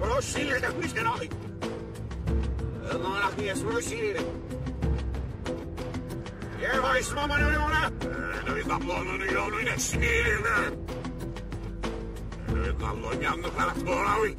Prošíri, tak pište nohy. No, nach mir ist prošíri. Je weiß mama nu jona. Nu är tablån nu jona i näsmiri. Nu är tablån jannu karat borawi.